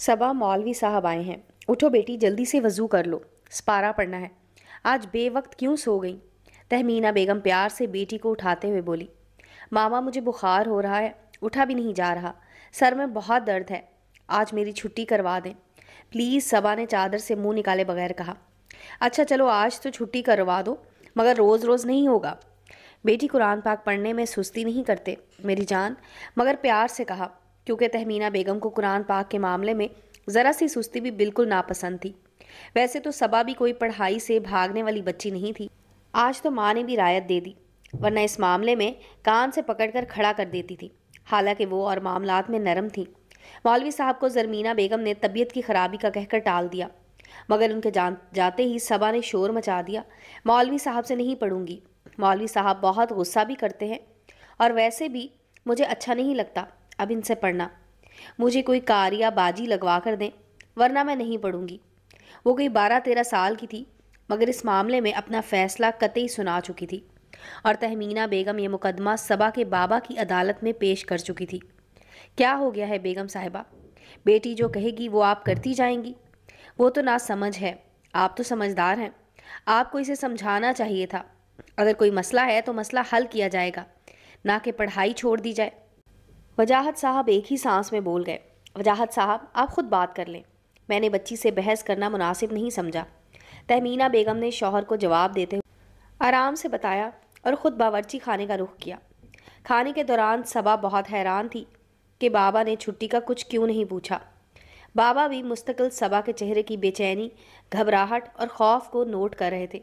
सबा मौलवी साहब आए हैं। उठो बेटी, जल्दी से वज़ू कर लो। स्पारा पढ़ना है। आज बेवक्त क्यों सो गई? तहमीना बेगम प्यार से बेटी को उठाते हुए बोली, मामा, मुझे बुखार हो रहा है। उठा भी नहीं जा रहा। सर में बहुत दर्द है। आज मेरी छुट्टी करवा दें। प्लीज़, सबा ने चादर से मुँह निकाले बगैर कहा अच्छा चलो, आज तो छुट्टी करवा दो, मगर रोज़ रोज़ नहीं होगा। बेटी कुरान पाक पढ़ने में सुस्ती नहीं करते, मेरी जान। मगर प्यार से कहा क्योंकि तहमीना बेगम को कुरान पाक के मामले में ज़रा सी सुस्ती भी बिल्कुल नापसंद थी। वैसे तो सबा भी कोई पढ़ाई से भागने वाली बच्ची नहीं थी। आज तो माँ ने भी रायत दे दी, वरना इस मामले में कान से पकड़कर खड़ा कर देती थी। हालाँकि वो और मामलात में नरम थी। मौलवी साहब को जरमीना बेगम ने तबीयत की खराबी का कहकर टाल दिया। मगर उनके जान, जाते ही सबा ने शोर मचा दिया, मौलवी साहब से नहीं पढ़ूँगी। मौलवी साहब बहुत गुस्सा भी करते हैं, और वैसे भी मुझे अच्छा नहीं लगता। अब इनसे पढ़ना। मुझे कोई कार या बाजी लगवा कर दें, वरना मैं नहीं पढ़ूँगी। वो कोई बारह तेरह साल की थी, मगर इस मामले में अपना फ़ैसला कतई सुना चुकी थी। और तहमीना बेगम ये मुकदमा सबा के बाबा की अदालत में पेश कर चुकी थी। क्या हो गया है बेगम साहिबा? बेटी जो कहेगी, वो आप करती जाएँगी? वो तो ना समझ है, आप तो समझदार हैं। आपको इसे समझाना चाहिए था। अगर कोई मसला है तो मसला हल किया जाएगा, ना कि पढ़ाई छोड़ दी जाए। वजाहत साहब एक ही सांस में बोल गए, वजाहत साहब, आप खुद बात कर लें। मैंने बच्ची से बहस करना मुनासिब नहीं समझा। तहमीना बेगम ने शौहर को जवाब देते हुए आराम से बताया और ख़ुद बावर्ची खाने का रुख किया। खाने के दौरान सबा बहुत हैरान थी कि बाबा ने छुट्टी का कुछ क्यों नहीं पूछा। बाबा भी मुस्तकिल सबा के चेहरे की बेचैनी, घबराहट और खौफ को नोट कर रहे थे।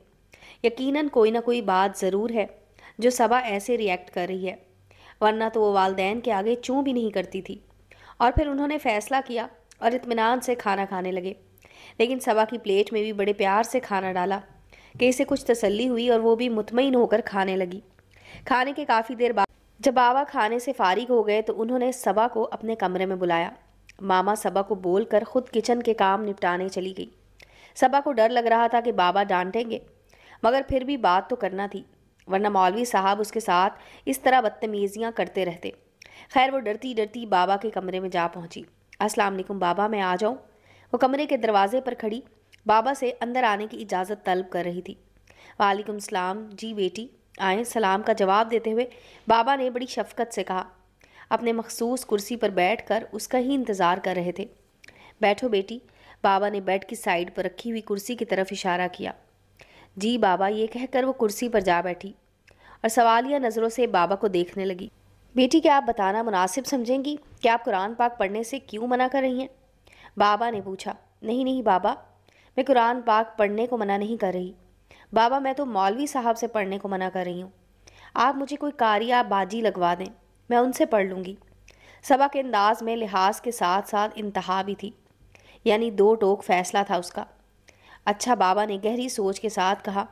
यकीनन कोई ना कोई बात ज़रूर है जो सबा ऐसे रिएक्ट कर रही है। वरना तो वो वालदेन के आगे चूँ भी नहीं करती थी। और फिर उन्होंने फ़ैसला किया और इतमान से खाना खाने लगे। लेकिन सबा की प्लेट में भी बड़े प्यार से खाना डाला कि इसे कुछ तसल्ली हुई और वो भी मुतमिन होकर खाने लगी। खाने के काफ़ी देर बाद जब बाबा खाने से फारिग हो गए तो उन्होंने सबा को अपने कमरे में बुलाया। मामा सबा को बोलकर खुद किचन के काम निपटाने चली गई। सबा को डर लग रहा था कि बाबा डांटेंगे, मगर फिर भी बात तो करना थी। वरना मौलवी साहब उसके साथ इस तरह बदतमीज़ियाँ करते रहते। खैर, वो डरती डरती बाबा के कमरे में जा पहुँची। वालेकुम बाबा, मैं आ जाऊँ? वो कमरे के दरवाजे पर खड़ी बाबा से अंदर आने की इजाज़त तलब कर रही थी। वालेकुम सलाम, जी बेटी, आए सलाम का जवाब देते हुए बाबा ने बड़ी शफकत से कहा, अपने मखसूस कुर्सी पर बैठकर उसका ही इंतज़ार कर रहे थे। बैठो बेटी, बाबा ने बेड की साइड पर रखी हुई कुर्सी की तरफ़ इशारा किया। जी बाबा ये कहकर वो कुर्सी पर जा बैठी और सवालिया नज़रों से बाबा को देखने लगी। बेटी, क्या आप बताना मुनासिब समझेंगी कि आप कुरान पाक पढ़ने से क्यों मना कर रही हैं? बाबा ने पूछा, नहीं नहीं बाबा, मैं कुरान पाक पढ़ने को मना नहीं कर रही। बाबा, मैं तो मौलवी साहब से पढ़ने को मना कर रही हूँ। आप मुझे कोई कारिया बाजी लगवा दें, मैं उनसे पढ़ लूँगी। सबक अंदाज में लिहाज के साथ साथ इंतहा भी थी, यानी दो टोक फैसला था उसका। अच्छा बाबा ने गहरी सोच के साथ कहा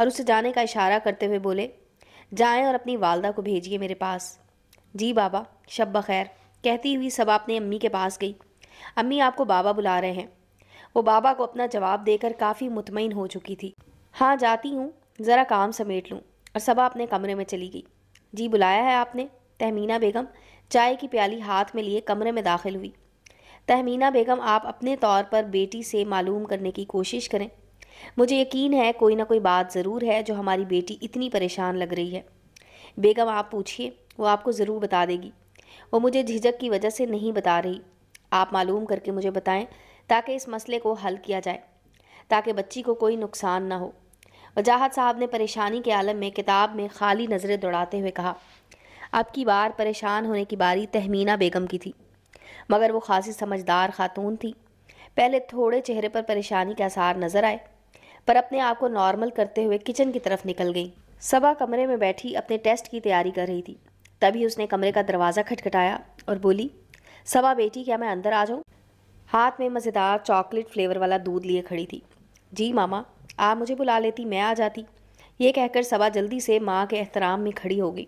और उसे जाने का इशारा करते हुए बोले, जाएँ और अपनी वालदा को भेजिए मेरे पास। जी बाबा, शब बखैर, कहती हुई सब अपनी अम्मी के पास गई। अम्मी आपको बाबा बुला रहे हैं। वो बाबा को अपना जवाब देकर काफ़ी मुतमिन हो चुकी थी। हाँ जाती हूँ, ज़रा काम समेट लूँ और सबा अपने कमरे में चली गई। जी बुलाया है आपने, तहमीना बेगम, चाय की प्याली हाथ में लिए कमरे में दाखिल हुई। तहमीना बेगम, आप अपने तौर पर बेटी से मालूम करने की कोशिश करें। मुझे यकीन है, कोई ना कोई बात ज़रूर है जो हमारी बेटी इतनी परेशान लग रही है। बेगम, आप पूछिए, वो आपको ज़रूर बता देगी। वो मुझे झिझक की वजह से नहीं बता रही। आप मालूम करके मुझे बताएँ, ताकि इस मसले को हल किया जाए, ताकि बच्ची को कोई नुकसान ना हो। वजाहत साहब ने परेशानी के आलम में किताब में खाली नज़रें दौड़ाते हुए कहा अब की बार परेशान होने की बारी तहमीना बेगम की थी। मगर वो खासी समझदार खातून थी। पहले थोड़े चेहरे पर परेशानी के आसार नज़र आए, पर अपने आप को नॉर्मल करते हुए किचन की तरफ़ निकल गई। सबा कमरे में बैठी अपने टेस्ट की तैयारी कर रही थी। तभी उसने कमरे का दरवाज़ा खटखटाया और बोली, सबा बेटी, क्या मैं अंदर आ जाऊँ? हाथ में मज़ेदार चॉकलेट फ्लेवर वाला दूध लिए खड़ी थी। जी मामा, आप मुझे बुला लेती, मैं आ जाती। ये कहकर सबा जल्दी से माँ के एहतराम में खड़ी हो गई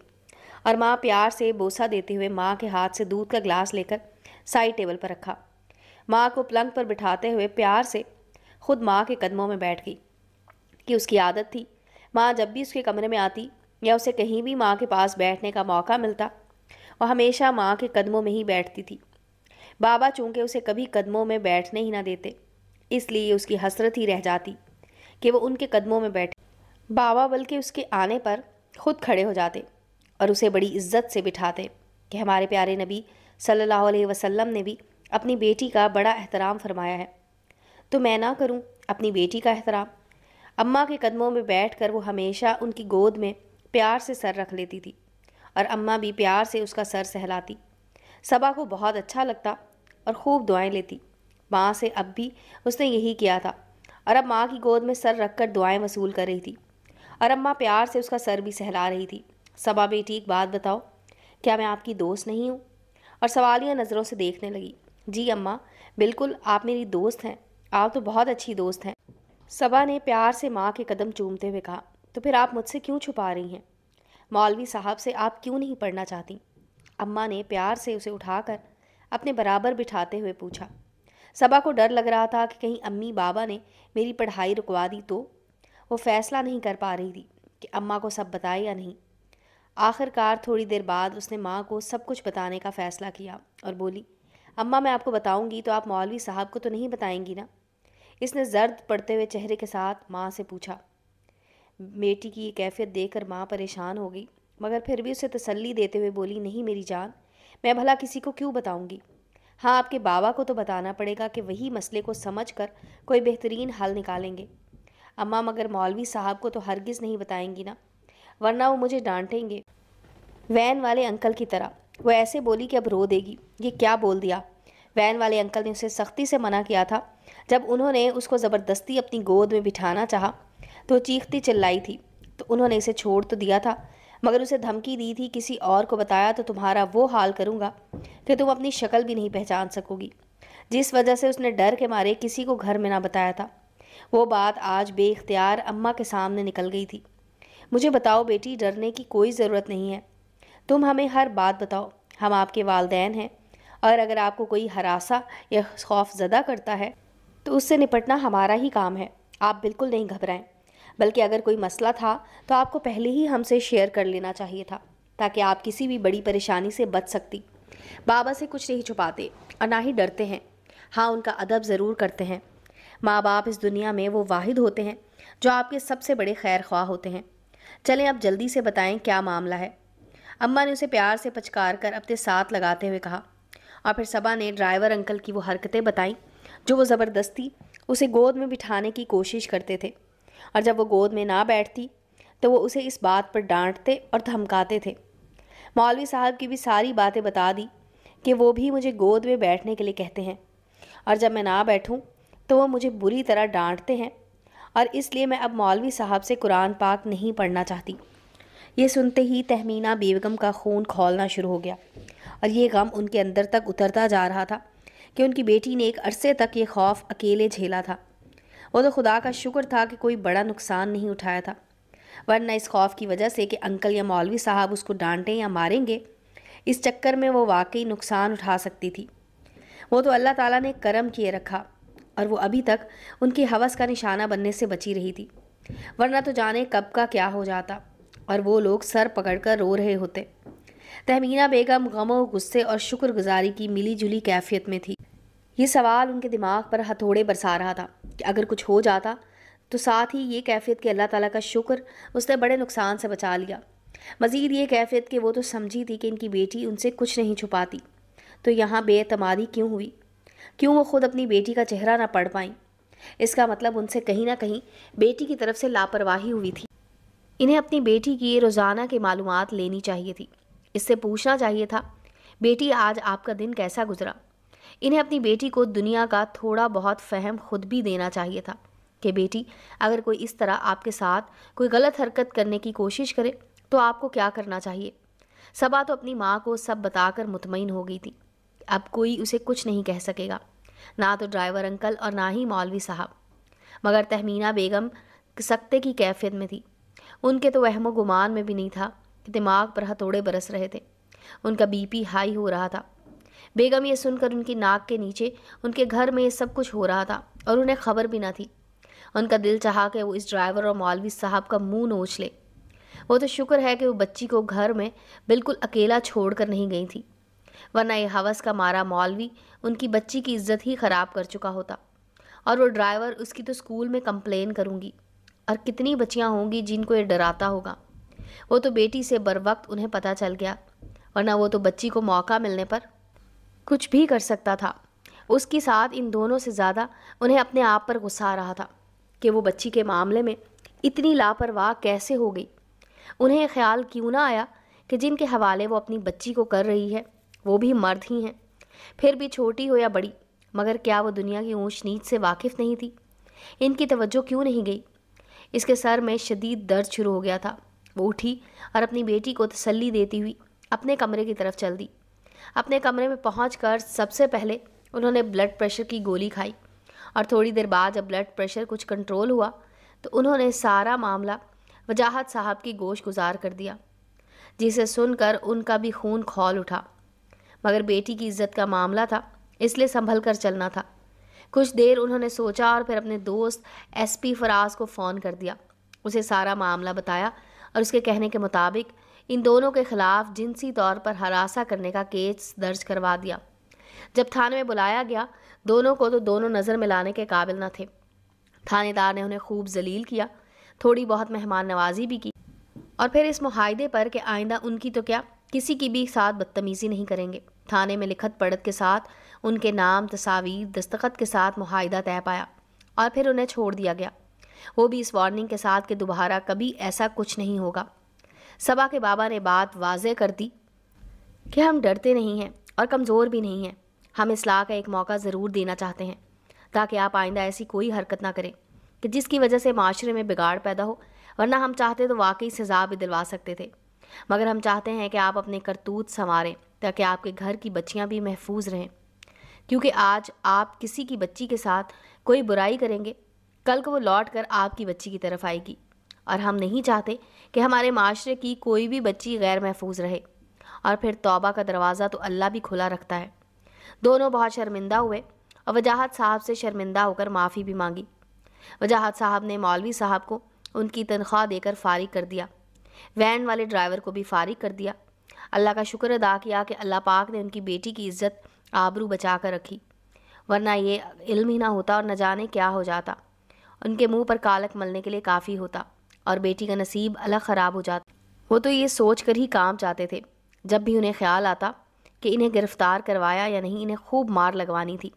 और माँ प्यार से बोसा देते हुए माँ के हाथ से दूध का गिलास लेकर साइड टेबल पर रखा। माँ को पलंग पर बिठाते हुए प्यार से खुद माँ के कदमों में बैठ गई कि उसकी आदत थी। माँ जब भी उसके कमरे में आती या उसे कहीं भी माँ के पास बैठने का मौका मिलता, वह हमेशा माँ के कदमों में ही बैठती थी। बाबा चूँकि उसे कभी कदमों में बैठने ही ना देते, इसलिए उसकी हसरत ही रह जाती कि वो उनके कदमों में बैठे। बाबा बल्कि उसके आने पर खुद खड़े हो जाते और उसे बड़ी इज़्ज़त से बिठाते कि हमारे प्यारे नबी सल्लल्लाहु अलैहि वसल्लम ने भी अपनी बेटी का बड़ा एहतराम फरमाया है। तो मैं ना करूँ अपनी बेटी का एहतराम? अम्मा के कदमों में बैठ कर वो हमेशा उनकी गोद में प्यार से सर रख लेती थी और अम्मा भी प्यार से उसका सर सहलाती। सबा को बहुत अच्छा लगता और खूब दुआएँ लेती। माँ से अब भी उसने यही किया था और अब माँ की गोद में सर रख कर दुआएँ वसूल कर रही थी और अम्मा प्यार से उसका सर भी सहला रही थी। सबा बेटी, एक बात बताओ, क्या मैं आपकी दोस्त नहीं हूँ? और सवालिया नज़रों से देखने लगी। जी अम्मा, बिल्कुल, आप मेरी दोस्त हैं। आप तो बहुत अच्छी दोस्त हैं। सबा ने प्यार से माँ के कदम चूमते हुए कहा तो फिर आप मुझसे क्यों छुपा रही हैं? मौलवी साहब से आप क्यों नहीं पढ़ना चाहती? अम्मा ने प्यार से उसे उठाकर अपने बराबर बिठाते हुए पूछा। सबा को डर लग रहा था कि कहीं अम्मी बाबा ने मेरी पढ़ाई रुकवा दी तो वो फैसला नहीं कर पा रही थी कि अम्मा को सब बताए या नहीं। आखिरकार थोड़ी देर बाद उसने माँ को सब कुछ बताने का फ़ैसला किया और बोली, अम्मा, मैं आपको बताऊँगी तो आप मौलवी साहब को तो नहीं बताएँगी ना? इसने जर्द पड़ते हुए चेहरे के साथ माँ से पूछा। बेटी की ये कैफियत देखकर माँ परेशान हो गई, मगर फिर भी उसे तसल्ली देते हुए बोली, नहीं मेरी जान, मैं भला किसी को क्यों बताऊँगी? हाँ आपके बाबा को तो बताना पड़ेगा कि वही मसले को समझ कर कोई बेहतरीन हल निकालेंगे। अम्मा, मगर मौलवी साहब को तो हरगिज़ नहीं बताएँगी ना? वरना वो मुझे डांटेंगे। वैन वाले अंकल की तरह। वो ऐसे बोली कि अब रो देगी। ये क्या बोल दिया? वैन वाले अंकल ने उसे सख्ती से मना किया था। जब उन्होंने उसको ज़बरदस्ती अपनी गोद में बिठाना चाहा तो चीखती चिल्लाई थी। तो उन्होंने इसे छोड़ तो दिया था, मगर उसे धमकी दी थी, किसी और को बताया तो तुम्हारा वो हाल करूँगा। कि तुम अपनी शक्ल भी नहीं पहचान सकोगी। जिस वजह से उसने डर के मारे, किसी को घर में ना बताया था। वो बात आज बेख्तियार अम्मा के सामने निकल गई थी। मुझे बताओ बेटी, डरने की कोई ज़रूरत नहीं है। तुम हमें हर बात बताओ, हम आपके वालदेन हैं। और अगर आपको कोई हरासा या खौफ ज़दा करता है तो उससे निपटना हमारा ही काम है। आप बिल्कुल नहीं घबराएँ। बल्कि अगर कोई मसला था तो आपको पहले ही हमसे शेयर कर लेना चाहिए था, ताकि आप किसी भी बड़ी परेशानी से बच सकती। बाबा से कुछ नहीं छुपाते और ना ही डरते हैं। हाँ उनका अदब ज़रूर करते हैं। माँ बाप इस दुनिया में वो वाहिद होते हैं, जो आपके सबसे बड़े खैर ख्वाह होते हैं। चलें आप जल्दी से बताएँ क्या मामला है। अम्मा ने उसे प्यार से पचकार कर अपने साथ लगाते हुए कहा, और फिर सबा ने ड्राइवर अंकल की वो हरकतें बताईं, जो वो ज़बरदस्ती उसे गोद में बिठाने की कोशिश करते थे। और जब वो गोद में ना बैठती तो वो उसे इस बात पर डांटते और धमकाते थे। मौलवी साहब की भी सारी बातें बता दी कि वो भी मुझे गोद में बैठने के लिए कहते हैं, और जब मैं ना बैठूं तो वो मुझे बुरी तरह डांटते हैं और इसलिए मैं अब मौलवी साहब से कुरान पाक नहीं पढ़ना चाहती। ये सुनते ही तहमीना बेगम का खून खोलना शुरू हो गया और ये गम उनके अंदर तक उतरता जा रहा था कि उनकी बेटी ने एक अरसे तक ये खौफ अकेले झेला था। वो तो खुदा का शुक्र था कि कोई बड़ा नुकसान नहीं उठाया था, वरना इस खौफ की वजह से कि अंकल या मौलवी साहब उसको डांटें या मारेंगे, इस चक्कर में वो वाकई नुकसान उठा सकती थी। वो तो अल्लाह ताला ने करम किए रखा और वो अभी तक उनकी हवस का निशाना बनने से बची रही थी। वरना तो जाने कब का क्या हो जाता और वो लोग सर पकड़कर रो रहे होते। तहमीना बेगम गमों, गुस्से और शुक्रगुजारी की मिली जुली कैफियत में थी। ये सवाल उनके दिमाग पर हथौड़े बरसा रहा था कि अगर कुछ हो जाता तो साथ ही ये कैफियत कि अल्लाह ताला का शुक्र उसने बड़े नुकसान से बचा लिया। मज़ीद ये कैफियत कि वो तो समझी थी कि इनकी बेटी उनसे कुछ नहीं छुपाती। तो यहाँ बेतमादी क्यों हुई? क्यों वो खुद अपनी बेटी का चेहरा ना पढ़ पाई? इसका मतलब उनसे कहीं ना कहीं बेटी की तरफ़ से लापरवाही हुई थी। इन्हें अपनी बेटी की रोज़ाना की मालूम लेनी चाहिए थी। इससे पूछना चाहिए था, बेटी, आज आपका दिन कैसा गुजरा? इन्हें अपनी बेटी को दुनिया का थोड़ा बहुत फ़हम खुद भी देना चाहिए था कि, बेटी, अगर कोई इस तरह आपके साथ कोई गलत हरकत करने की कोशिश करे तो आपको क्या करना चाहिए? सबा तो अपनी माँ को सब बताकर मुतमिन हो गई थी। अब कोई उसे कुछ नहीं कह सकेगा। ना तो ड्राइवर अंकल और ना ही मौलवी साहब। मगर तहमीना बेगम सख्ते की कैफियत में थी। उनके तो वहमो गुमान में भी नहीं था कि दिमाग पर हथौड़े बरस रहे थे। उनका बीपी हाई हो रहा था। बेगम ये सुनकर उनकी नाक के नीचे, उनके घर में ये सब कुछ हो रहा था और उन्हें खबर भी ना थी। उनका दिल चाहा कि वो इस ड्राइवर और मौलवी साहब का मुँह नोच ले। वो तो शुक्र है कि वो बच्ची को घर में बिल्कुल अकेला छोड़ कर नहीं गई थी। वरना ये हवस का मारा मौलवी उनकी बच्ची की इज़्ज़त ही ख़राब कर चुका होता। और वो ड्राइवर उसकी तो स्कूल में कंप्लेन करूँगी। और कितनी बच्चियाँ होंगी जिनको ये डराता होगा। वो तो बेटी से बर वक्त उन्हें पता चल गया, वरना वो तो बच्ची को मौका मिलने पर कुछ भी कर सकता था। उसके साथ इन दोनों से ज़्यादा उन्हें अपने आप पर गुस्सा आ रहा था कि वो बच्ची के मामले में इतनी लापरवाह कैसे हो गई। उन्हें ख्याल क्यों ना आया कि जिनके हवाले वो अपनी बच्ची को कर रही है वो भी मर्द ही हैं। फिर भी छोटी हो या बड़ी, मगर क्या वो दुनिया की ऊंच नीच से वाकिफ़ नहीं थी? इनकी तवज्जो क्यों नहीं गई? इसके सर में शदीद दर्द शुरू हो गया था। वो उठी और अपनी बेटी को तसल्ली देती हुई अपने कमरे की तरफ़ चल दी। अपने कमरे में पहुँच कर सबसे पहले उन्होंने ब्लड प्रेशर की गोली खाई और थोड़ी देर बाद जब ब्लड प्रेशर कुछ कंट्रोल हुआ तो उन्होंने सारा मामला वजाहत साहब की गोश गुजार कर दिया, जिसे सुनकर उनका भी खून खोल उठा। मगर बेटी की इज़्ज़त का मामला था, इसलिए संभल कर चलना था। कुछ देर उन्होंने सोचा और फिर अपने दोस्त एसपी फराज को फ़ोन कर दिया। उसे सारा मामला बताया और उसके कहने के मुताबिक इन दोनों के खिलाफ जिनसी तौर पर हरासा करने का केस दर्ज करवा दिया। जब थाने में बुलाया गया, दोनों को तो दोनों नज़र मिलाने के काबिल न थे। थानेदार ने उन्हें खूब जलील किया, थोड़ी बहुत मेहमान नवाजी भी की और फिर इस माहदे पर कि आइंदा उनकी तो क्या, किसी की भी साथ बदतमीज़ी नहीं करेंगे। थाने में लिखत पढ़त के साथ उनके नाम, तस्वीर, दस्तखत के साथ माहिदा तय पाया और फिर उन्हें छोड़ दिया गया। वो भी इस वार्निंग के साथ कि दोबारा कभी ऐसा कुछ नहीं होगा। सबा के बाबा ने बात वाज कर दी कि हम डरते नहीं हैं और कमज़ोर भी नहीं हैं। हम इस इसलाह का एक मौका ज़रूर देना चाहते हैं, ताकि आप आइंदा ऐसी कोई हरकत ना करें कि जिसकी वजह से माशरे में बिगाड़ पैदा हो, वरना हम चाहते तो वाकई सज़ा भी दिलवा सकते थे। मगर हम चाहते हैं कि आप अपने करतूत संवारें। ताकि आपके घर की बच्चियाँ भी महफूज रहें। क्योंकि आज आप किसी की बच्ची के साथ कोई बुराई करेंगे, कल को वो लौट कर आपकी बच्ची की तरफ़ आएगी। और हम नहीं चाहते कि हमारे माशरे की कोई भी बच्ची गैर महफूज रहे। और फिर तौबा का दरवाज़ा तो अल्लाह भी खुला रखता है। दोनों बहुत शर्मिंदा हुए और वजाहत साहब से शर्मिंदा होकर माफ़ी भी मांगी। वजाहत साहब ने मौलवी साहब को उनकी तनख्वाह देकर फारिग कर दिया। वैन वाले ड्राइवर को भी फारिग कर दिया। अल्लाह का शुक्र अदा किया कि अल्लाह पाक ने उनकी बेटी की इज़्ज़त आबरू बचा कर रखी, वरना ये इल्म ही ना होता और न जाने क्या हो जाता। उनके मुँह पर कालक मलने के लिए काफ़ी होता और बेटी का नसीब अलग ख़राब हो जाता। वो तो ये सोच कर ही काम चाहते थे, जब भी उन्हें ख्याल आता कि इन्हें गिरफ़्तार करवाया या नहीं, इन्हें खूब मार लगवानी थी,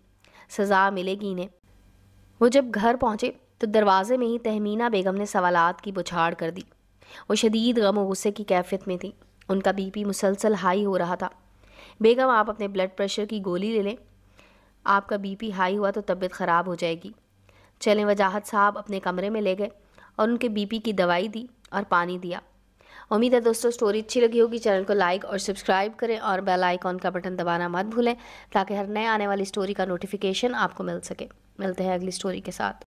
सज़ा मिलेगी इन्हें। वो जब घर पहुँचे तो दरवाज़े में ही तहमीना बेगम ने सवालात की बुछाड़ कर दी। वो शदीद गम और गुस्से की कैफियत में थी। उनका बीपी मुसलसल हाई हो रहा था। बेगम, आप अपने ब्लड प्रेशर की गोली ले लें। आपका बीपी हाई हुआ तो तबीयत ख़राब हो जाएगी। चलें, वजाहत साहब अपने कमरे में ले गए और उनके बीपी की दवाई दी और पानी दिया। उम्मीद है दोस्तों स्टोरी अच्छी लगी होगी। चैनल को लाइक और सब्सक्राइब करें और बेल आइकॉन का बटन दबाना मत भूलें ताकि हर नए आने वाली स्टोरी का नोटिफिकेशन आपको मिल सके। मिलते हैं अगली स्टोरी के साथ।